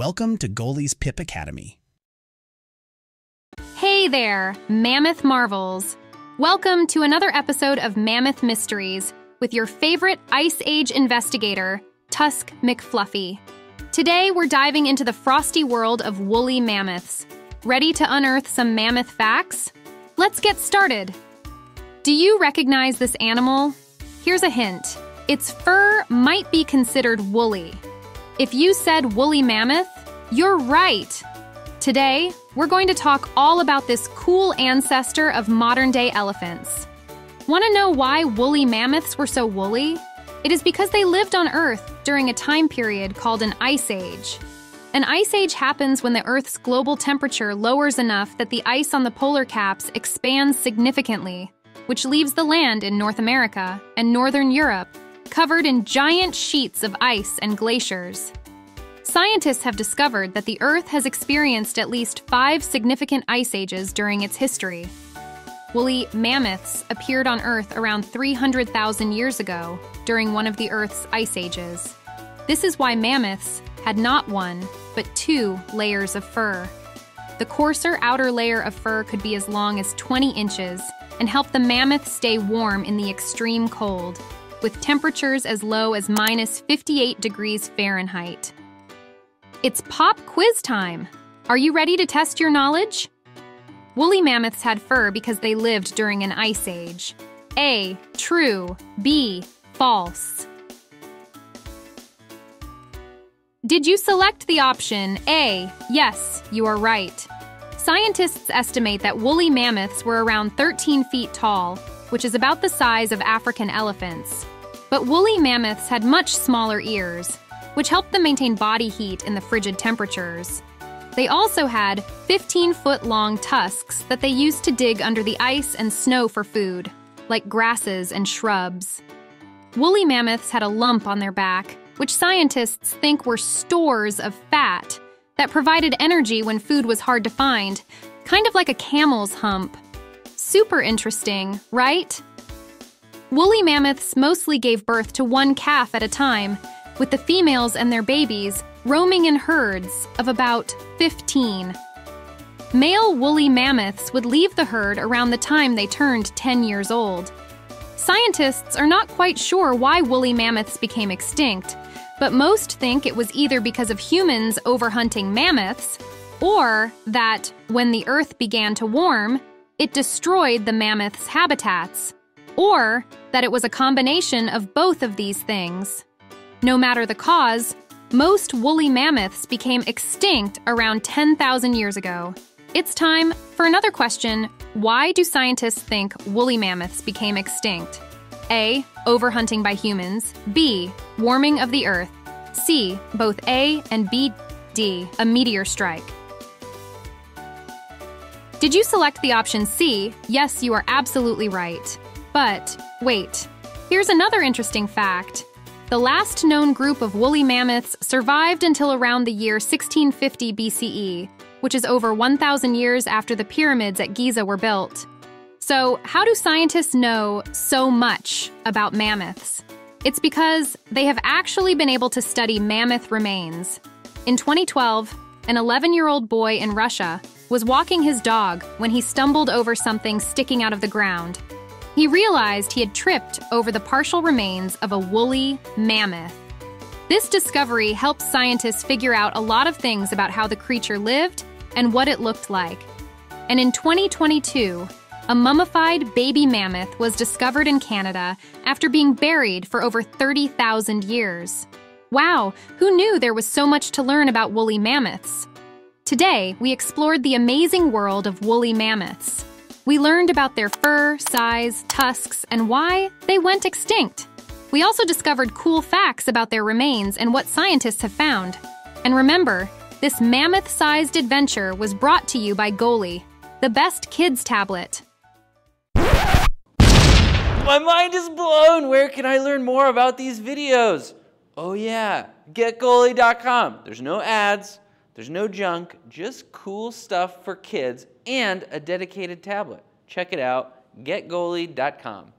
Welcome to Goally's Pip Academy. Hey there, Mammoth Marvels. Welcome to another episode of Mammoth Mysteries with your favorite Ice Age investigator, Tusk McFluffy. Today, we're diving into the frosty world of woolly mammoths. Ready to unearth some mammoth facts? Let's get started. Do you recognize this animal? Here's a hint its fur might be considered woolly. If you said woolly mammoth, you're right. Today, we're going to talk all about this cool ancestor of modern day elephants. Want to know why woolly mammoths were so woolly? It is because they lived on Earth during a time period called an ice age. An ice age happens when the Earth's global temperature lowers enough that the ice on the polar caps expands significantly, which leaves the land in North America and Northern Europe covered in giant sheets of ice and glaciers. Scientists have discovered that the Earth has experienced at least five significant ice ages during its history. Woolly mammoths appeared on Earth around 300,000 years ago during one of the Earth's ice ages. This is why mammoths had not one, but two layers of fur. The coarser outer layer of fur could be as long as 20 inches and help the mammoth stay warm in the extreme cold, with temperatures as low as minus 58 degrees Fahrenheit. It's pop quiz time! Are you ready to test your knowledge? Woolly mammoths had fur because they lived during an ice age. A. True. B. False. Did you select the option A? Yes, you are right. Scientists estimate that woolly mammoths were around 13 feet tall, which is about the size of African elephants. But woolly mammoths had much smaller ears, which helped them maintain body heat in the frigid temperatures. They also had 15 foot long tusks that they used to dig under the ice and snow for food, like grasses and shrubs. Woolly mammoths had a lump on their back, which scientists think were stores of fat that provided energy when food was hard to find, kind of like a camel's hump. Super interesting, right? Woolly mammoths mostly gave birth to one calf at a time, with the females and their babies roaming in herds of about 15. Male woolly mammoths would leave the herd around the time they turned 10 years old. Scientists are not quite sure why woolly mammoths became extinct, but most think it was either because of humans overhunting mammoths, or that, when the Earth began to warm, it destroyed the mammoths' habitats or that it was a combination of both of these things. No matter the cause, most woolly mammoths became extinct around 10,000 years ago. It's time for another question Why do scientists think woolly mammoths became extinct? A. Overhunting by humans. B. Warming of the Earth. C. Both A and B. D. A meteor strike. Did you select the option C? Yes, you are absolutely right. But wait, here's another interesting fact. The last known group of woolly mammoths survived until around the year 1650 BCE, which is over 1,000 years after the pyramids at Giza were built. So, how do scientists know so much about mammoths? It's because they have actually been able to study mammoth remains. In 2012, an 11 year old boy in Russia was walking his dog when he stumbled over something sticking out of the ground he realized he had tripped over the partial remains of a woolly mammoth. This discovery helped scientists figure out a lot of things about how the creature lived and what it looked like. And in 2022, a mummified baby mammoth was discovered in Canada after being buried for over 30,000 years. Wow, who knew there was so much to learn about woolly mammoths? Today, we explored the amazing world of woolly mammoths. We learned about their fur, size, tusks, and why they went extinct. We also discovered cool facts about their remains and what scientists have found. And remember, this mammoth sized adventure was brought to you by Goally, the best kids tablet. My mind is blown! Where can I learn more about these videos? Oh, yeah, getgoally.com. There's no ads, there's no junk, just cool stuff for kids and a dedicated tablet. Check it out, getgoally.com.